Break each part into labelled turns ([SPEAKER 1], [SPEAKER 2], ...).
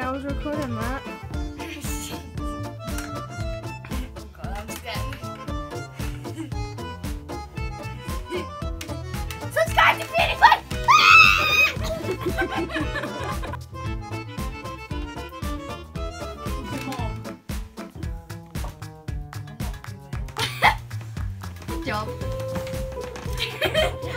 [SPEAKER 1] I was recording that.
[SPEAKER 2] God, Subscribe to Beauty Fun! Good job.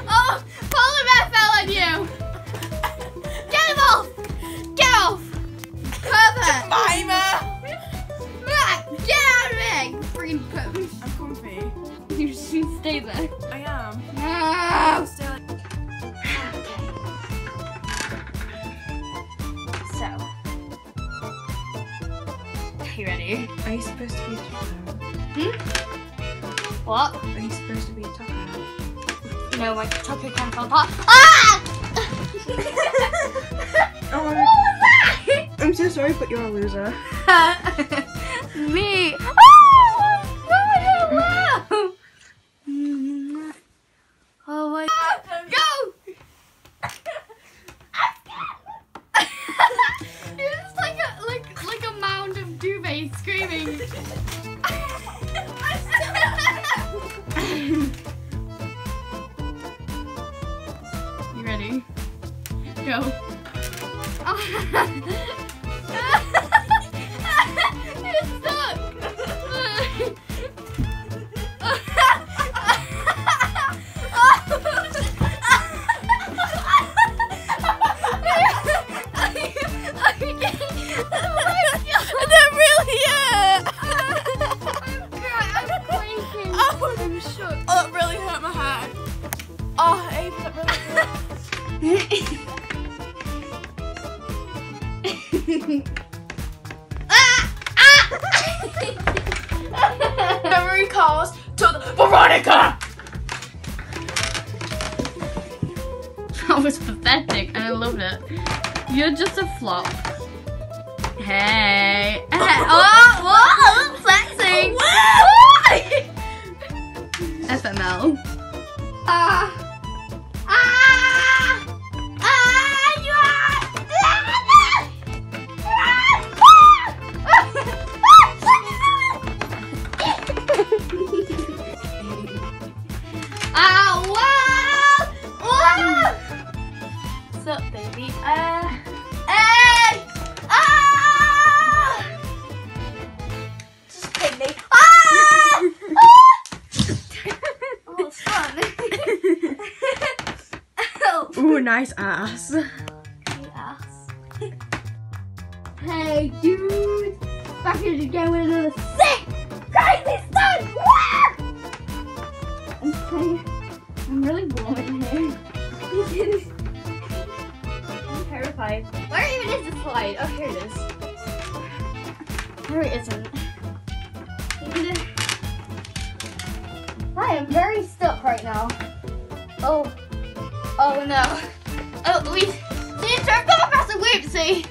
[SPEAKER 2] You should stay there.
[SPEAKER 1] I am.
[SPEAKER 2] No!
[SPEAKER 1] I'll stay like
[SPEAKER 2] So. You ready?
[SPEAKER 1] Are you supposed to be a taco?
[SPEAKER 2] Hmm? What?
[SPEAKER 1] Are you supposed to be a taco?
[SPEAKER 2] No, my chocolate can fall apart. Ah!
[SPEAKER 1] Oh,
[SPEAKER 2] was that?
[SPEAKER 1] I'm so sorry, but you're a loser.
[SPEAKER 2] Me. Duvet screaming. you ready? Go.
[SPEAKER 1] That
[SPEAKER 2] I'm shook.
[SPEAKER 1] oh, that really hurt my hand. Oh, Abe, that really hurt.
[SPEAKER 2] ah! Ah!
[SPEAKER 1] Memory calls to the Veronica!
[SPEAKER 2] That was pathetic and I loved it. You're just a flop. Hey. hey. Oh, FML. Ah.
[SPEAKER 1] Ooh, nice ass.
[SPEAKER 2] Ass. Hey, dude! Back here again with another sick, crazy stunt! Woo! I'm really blowing here. I'm terrified. Where even is the slide? Oh, here it is. There it isn't. I am very stuck right now. Oh. Oh no. Oh, we didn't turn off as a whoopsie.